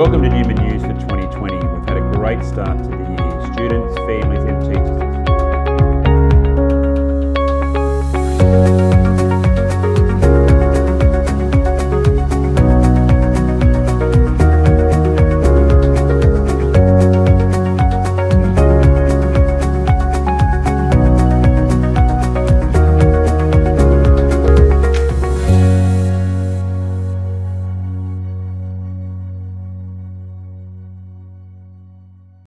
Welcome to Newman News for 2020. We've had a great start to the year. Students, families, and